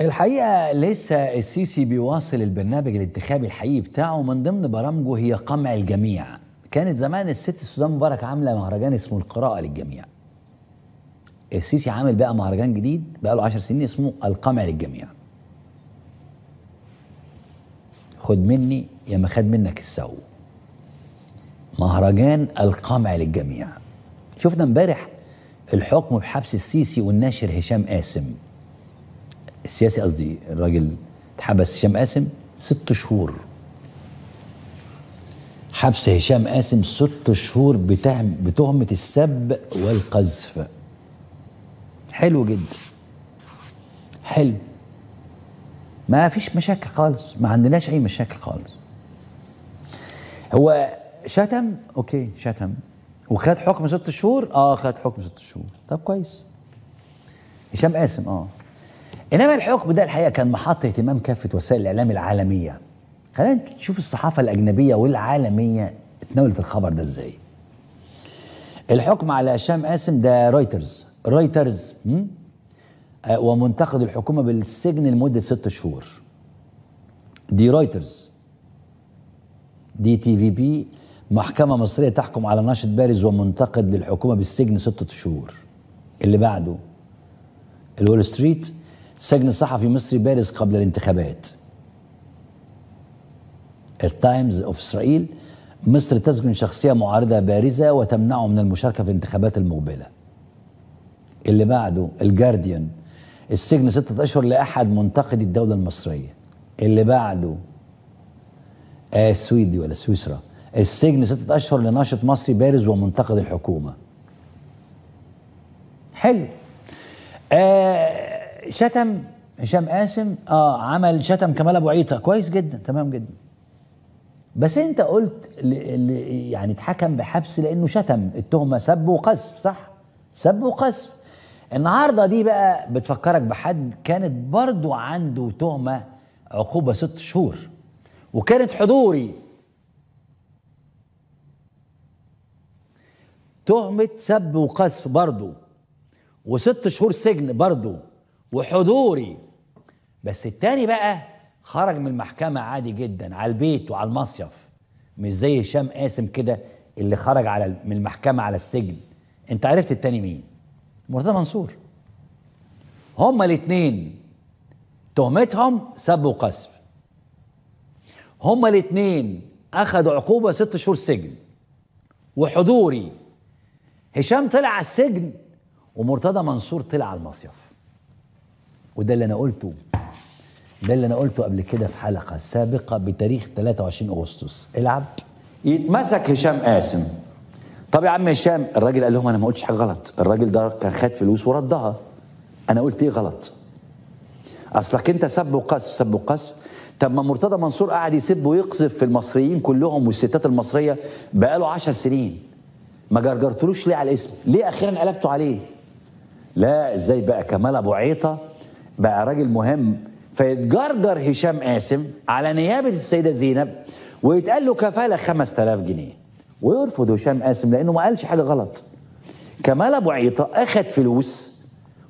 الحقيقة لسه السيسي بيواصل البرنامج الانتخابي الحقيقي بتاعه من ضمن برامجه هي قمع الجميع. كانت زمان الست سوزان مبارك عاملة مهرجان اسمه القراءة للجميع. السيسي عامل بقى مهرجان جديد بقى له 10 سنين اسمه القمع للجميع. خد مني يا ما خد منك السو مهرجان القمع للجميع. شفنا امبارح الحكم بحبس السيسي والناشر هشام قاسم. السياسي قصدي الراجل اتحبس هشام قاسم ست شهور. حبس هشام قاسم ست شهور بتهم بتهمة السب والقذف. حلو جدا. حلو. ما فيش مشاكل خالص. ما عندناش أي مشاكل خالص. هو شتم؟ okay شتم. وخد حكم ست شهور؟ آه خد حكم ست شهور. طب كويس. هشام قاسم آه. إنما الحكم ده الحقيقة كان محط اهتمام كافة وسائل الإعلام العالمية. خلينا نشوف الصحافة الأجنبية والعالمية اتناولت الخبر ده إزاي. الحكم على هشام قاسم ده رويترز رويترز ومنتقد الحكومة بالسجن لمدة ست شهور. دي رويترز دي تي في بي محكمة مصرية تحكم على ناشط بارز ومنتقد للحكومة بالسجن ستة شهور. اللي بعده الول ستريت سجن صحفي مصري بارز قبل الانتخابات. التايمز اوف اسرائيل مصر تسجن شخصية معارضة بارزة وتمنعه من المشاركة في الانتخابات المقبلة. اللي بعده الجارديان السجن ستة أشهر لأحد منتقدي الدولة المصرية. اللي بعده آه سويدي ولا سويسرا. السجن ستة أشهر لناشط مصري بارز ومنتقد الحكومة. حلو. آه شتم هشام قاسم آه عمل شتم كمال أبو عيطة. كويس جدا تمام جدا. بس أنت قلت. يعني اتحكم بحبس لأنه شتم. التهمة سب وقذف صح؟ سب وقذف. النهارده دي بقى بتفكرك بحد كانت برضو عنده تهمة عقوبة ست شهور وكانت حضوري. تهمة سب وقذف برضه وست شهور سجن برضه وحضوري. بس التاني بقى خرج من المحكمة عادي جدا على البيت وعلى المصيف. مش زي هشام قاسم كده اللي خرج على من المحكمة على السجن. أنت عرفت التاني مين؟ مرتضى منصور. هما الاتنين. تهمتهم سب وقذف هما الاتنين أخدوا عقوبة ست شهور سجن. وحضوري. هشام طلع على السجن ومرتضى منصور طلع على المصيف. وده اللي أنا قلته. ده اللي أنا قلته قبل كده في حلقة سابقة بتاريخ 23 أغسطس. العب. يتمسك هشام قاسم. طب يا عم هشام الراجل قال لهم أنا ما قلتش حاجة غلط. الراجل ده كان خد فلوس وردها أنا قلت إيه غلط؟ أصلك أنت سب وقذف سب وقذف طب ما مرتضى منصور قاعد يسب ويقذف في المصريين كلهم والستات المصرية بقاله 10 سنين. ما جرجرتلوش ليه على الاسم؟ ليه أخيرا قلبتوا عليه؟ لا إزاي بقى؟ كمال أبو عيطة بقى راجل مهم. فيتجرجر هشام قاسم على نيابة السيدة زينب ويتقال له كفالة 5000 جنيه. ويرفض هشام قاسم لأنه ما قالش حاجة غلط. كمال أبو عيطة أخد فلوس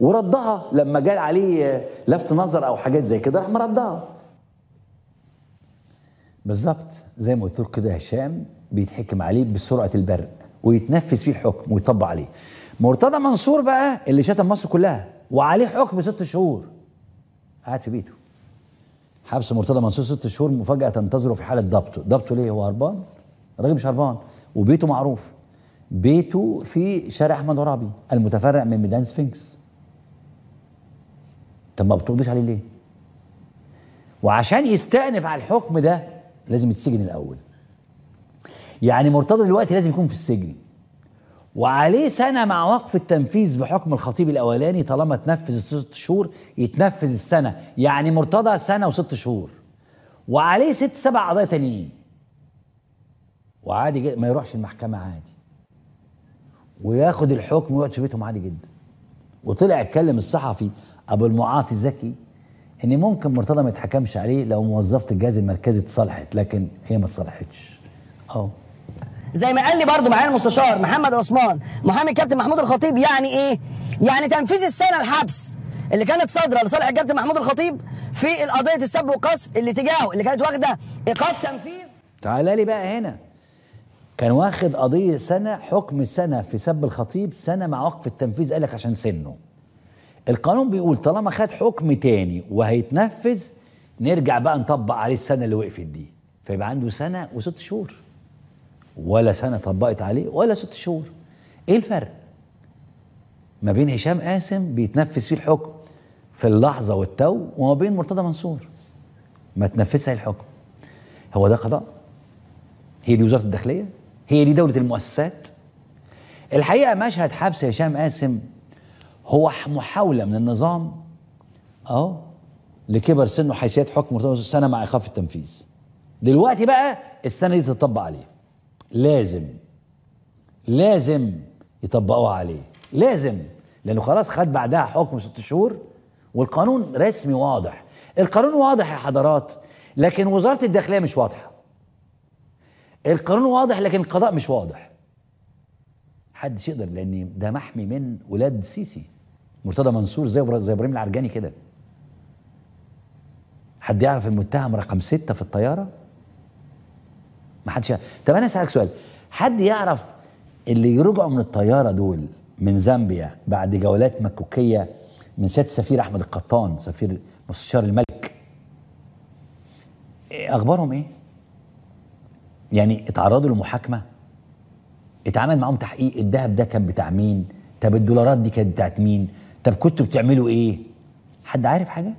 وردها لما جال عليه لفت نظر أو حاجات زي كده راح مردها. بالظبط. زي ما قلت كده هشام بيتحكم عليه بسرعة البرق ويتنفذ فيه الحكم ويطبق عليه. مرتضى منصور بقى اللي شتم مصر كلها وعليه حكم ست شهور. قاعد في بيته. حبس مرتضى منصور ست شهور مفاجأة تنتظره في حالة ضبطه ضبطه ليه؟ هو هربان. الراجل مش هربان. وبيته معروف. بيته في شارع أحمد عرابي المتفرع من ميدان سفنكس. طب ما بتقضيش عليه ليه؟ وعشان يستأنف على الحكم ده لازم يتسجن الأول. يعني مرتضى دلوقتي لازم يكون في السجن. وعليه سنة مع وقف التنفيذ بحكم الخطيب الأولاني طالما تنفذ الست شهور يتنفذ السنة. يعني مرتضى سنة وست شهور. وعليه ست سبع قضايا تانيين. وعادي جدا ما يروحش المحكمة عادي. وياخد الحكم ويقعد في بيتهم عادي جدا. وطلع اتكلم الصحفي أبو المعاطي زكي إن ممكن مرتضى ما يتحكمش عليه لو موظفة الجهاز المركزي اتصالحت لكن هي ما اتصالحتش. أهو زي ما قال لي برضو معايا المستشار محمد عثمان محامي الكابتن محمود الخطيب يعني إيه؟ يعني تنفيذ السنة الحبس اللي كانت صادرة لصالح الكابتن محمود الخطيب في قضيه السب والقذف اللي تجاهه اللي كانت واخدة إيقاف تنفيذ. تعالى لي بقى هنا. كان واخد قضية سنة حكم سنة في سب الخطيب سنة مع وقف التنفيذ قالك عشان سنه. القانون بيقول طالما خد حكم تاني وهيتنفذ نرجع بقى نطبق عليه السنة اللي وقفت دي. فيبقى عنده سنة وست شهور. ولا سنة طبقت عليه ولا ست شهور. إيه الفرق؟ ما بين هشام قاسم بيتنفذ فيه الحكم في اللحظة والتو وما بين مرتضى منصور ما تنفذش الحكم. هو ده قضاء؟ هي دي وزارة الداخلية؟ هي دي دولة المؤسسات؟ الحقيقة مشهد حبس هشام قاسم هو محاولة من النظام أهو لكبر سنه حيثيات حكم مرتضى منصور سنة مع إيقاف التنفيذ. دلوقتي بقى السنة دي تطبق عليه. لازم لازم يطبقوها عليه لازم لأنه خلاص خد بعدها حكم ست شهور والقانون رسمي واضح. القانون واضح يا حضرات لكن وزارة الداخلية مش واضحة. القانون واضح لكن القضاء مش واضح. محدش يقدر لأن ده محمي من ولاد السيسي مرتضى منصور زي زي إبراهيم العرجاني كده. حد يعرف المتهم رقم ستة في الطيارة؟ ما حدش. طب أنا أسألك سؤال حد يعرف اللي يرجعوا من الطيارة دول من زامبيا بعد جولات مكوكية من سيادة السفير أحمد القطان سفير مستشار الملك إيه أخبارهم إيه؟ يعني اتعرضوا لمحاكمة اتعمل معاهم تحقيق الذهب ده كان بتاع مين؟ طب الدولارات دي كانت بتاعت مين؟ طب كنتوا بتعملوا إيه؟ حد عارف حاجة؟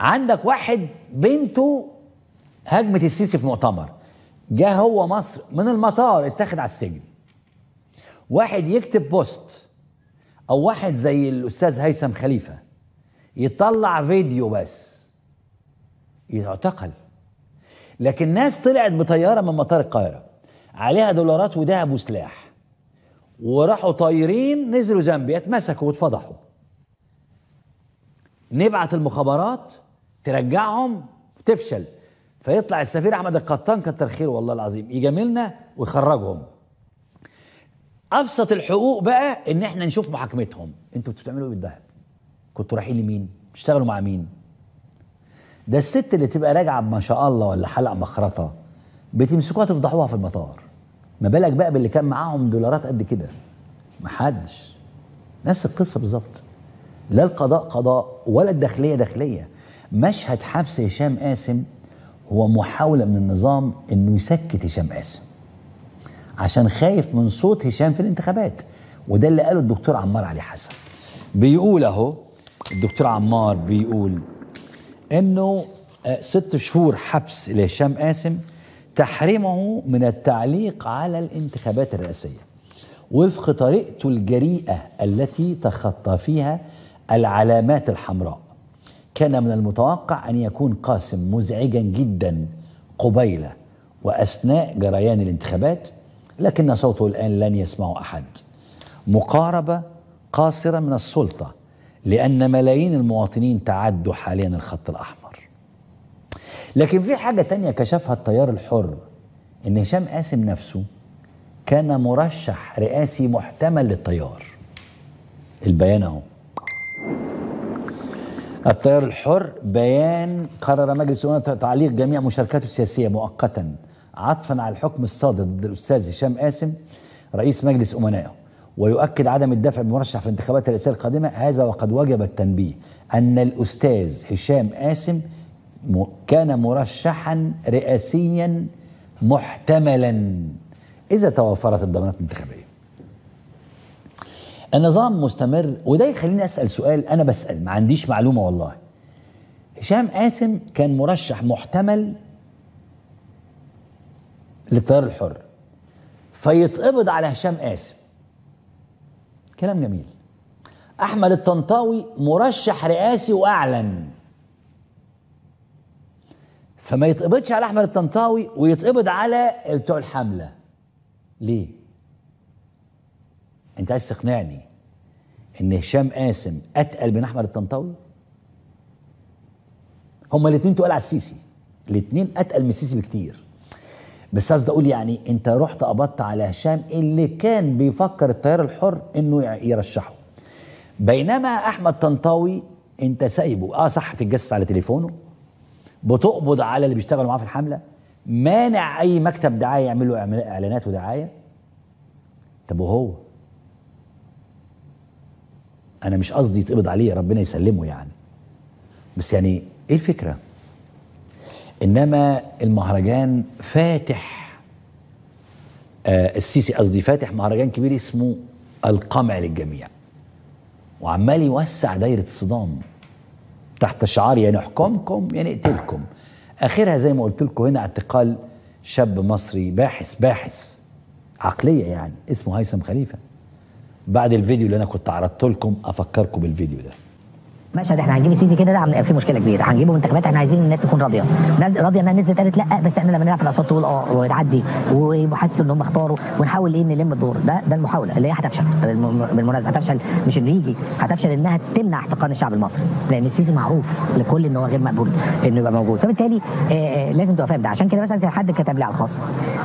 عندك واحد بنته هجمت السيسي في مؤتمر جه هو مصر من المطار اتاخد على السجن. واحد يكتب بوست أو واحد زي الأستاذ هيثم خليفة يطلع فيديو بس يعتقل. لكن ناس طلعت بطيارة من مطار القاهرة عليها دولارات وذهب وسلاح وراحوا طايرين نزلوا زامبيا اتمسكوا واتفضحوا. نبعت المخابرات ترجعهم تفشل. فيطلع السفير أحمد القطان كتر خيره والله العظيم. يجاملنا ويخرجهم. أبسط الحقوق بقى إن إحنا نشوف محاكمتهم. أنتوا بتعملوا إيه بالذهب؟ كنتوا رايحين لمين؟ بتشتغلوا مع مين؟ ده الست اللي تبقى راجعة ما شاء الله ولا حلق مخرطة بتمسكوها تفضحوها في المطار. ما بالك بقى باللي كان معاهم دولارات قد كده؟ محدش نفس القصة بالظبط. لا القضاء قضاء ولا الداخلية داخلية. مشهد حبس هشام قاسم هو محاولة من النظام إنه يسكت هشام قاسم. عشان خايف من صوت هشام في الانتخابات. وده اللي قاله الدكتور عمار علي حسن. بيقول أهو الدكتور عمار بيقول إنه ست شهور حبس لهشام قاسم تحرمه من التعليق على الانتخابات الرئاسية. وفق طريقته الجريئة التي تخطى فيها العلامات الحمراء. كان من المتوقع أن يكون قاسم مزعجا جدا قبيل وأثناء جريان الانتخابات لكن صوته الآن لن يسمعه أحد. مقاربة قاصرة من السلطة لأن ملايين المواطنين تعدوا حاليا الخط الأحمر. لكن في حاجة تانية كشفها التيار الحر إن هشام قاسم نفسه كان مرشح رئاسي محتمل للتيار. البيان أهو. التيار الحر بيان قرر مجلس الامه تعليق جميع مشاركاته السياسية مؤقتا. عطفا على الحكم الصادر ضد الأستاذ هشام قاسم رئيس مجلس أمنائه. ويؤكد عدم الدفع بمرشح في الانتخابات الرئاسيه القادمة هذا وقد وجب التنبيه أن الأستاذ هشام قاسم كان مرشحا رئاسيا محتملا. إذا توفرت الضمانات الانتخابية. النظام مستمر وده يخليني أسأل سؤال أنا بسأل ما عنديش معلومة والله. هشام قاسم كان مرشح محتمل للتيار الحر. فيتقبض على هشام قاسم. كلام جميل. أحمد الطنطاوي مرشح رئاسي وأعلن. فما يتقبضش على أحمد الطنطاوي ويتقبض على بتوع الحملة. ليه؟ انت عايز تقنعني ان هشام قاسم اتقل من احمد الطنطاوي؟ هما الاثنين تقال على السيسي. الاثنين اتقل من السيسي بكتير. بس قصدي أقول يعني انت رحت قبضت على هشام اللي كان بيفكر التيار الحر انه يرشحه. بينما احمد طنطاوي انت سايبه. آه صح تتجسس على تليفونه. بتقبض على اللي بيشتغلوا معاه في الحملة. مانع أي مكتب دعاية يعمل له إعلانات ودعاية. طب وهو؟ أنا مش قصدي يتقبض عليه ربنا يسلمه يعني. بس يعني إيه الفكرة؟ إنما المهرجان فاتح آه السيسي قصدي فاتح مهرجان كبير اسمه القمع للجميع. وعمال يوسع دايرة الصدام تحت شعار يا نحكمكم يا نقتلكم آخرها زي ما قلت لكم هنا اعتقال شاب مصري باحث باحث عقلية يعني اسمه هيثم خليفة. بعد الفيديو اللي أنا كنت عرضت لكم أفكركم بالفيديو ده. مشهد إحنا هنجيب السيسي كده ده عم- في مشكلة كبيرة. هنجيبه من انتخابات إحنا عايزين الناس تكون راضية. راضية إنها نزلت قالت لا بس إحنا لما نرفع الأصوات تقول آه ونعدي وحاسس ان هم اختاروا ونحاول إيه نلم الدور. ده ده المحاولة اللي هي هتفشل. بالم- بالمناسبة هتفشل مش انه يجي هتفشل إنها تمنع احتقان الشعب المصري. لأن السيسي معروف لكل إن هو غير مقبول إنه يبقى موجود. فبالتالي آه، آه، لازم تبقى فاهم ده. عشان كده مثلا كان حد كتب لي على الخاص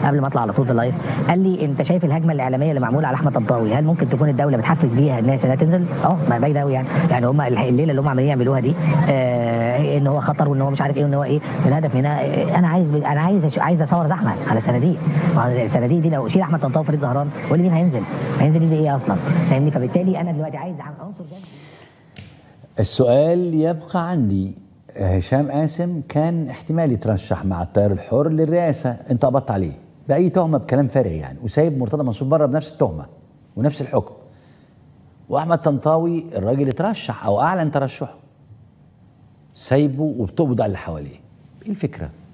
قبل ما أطلع على طول في اللايف قال لي أنت شايف الهجمة الإعلامية اللي معمولة على أحمد طنطاوي هل ممكن تكون الدولة بتحفز بيها الناس إنها تنزل؟ آه ما باينه قوي يعني. يعني هم الليلة اللي هم عمالين يعملوها دي آه إن هو خطر وإن هو مش عارف إيه وإن هو إيه. الهدف هنا آه، أنا عايز أنا عايز عايز أصور زحمة على الصناديق الصناديق دي لو شيل أحمد طنطاوي وفريد زهران قول لي مين هينزل؟ هينزل إيه أصلا؟ فاهمني؟ فبالتالي أنا دلوقتي عايز عنصر السؤال يبقى عندي. هشام قاسم كان احتمال يترشح مع التيار الحر للرئاسة. أنت قبضت عليه. بأي تهمة؟ بكلام فارغ يعني. وسايب مرتضى منصور بره بنفس التهمة ونفس الحكم. وأحمد طنطاوي الراجل اترشح أو أعلن ترشحه. سايبه وبتقبض على اللي حواليه. إيه الفكرة؟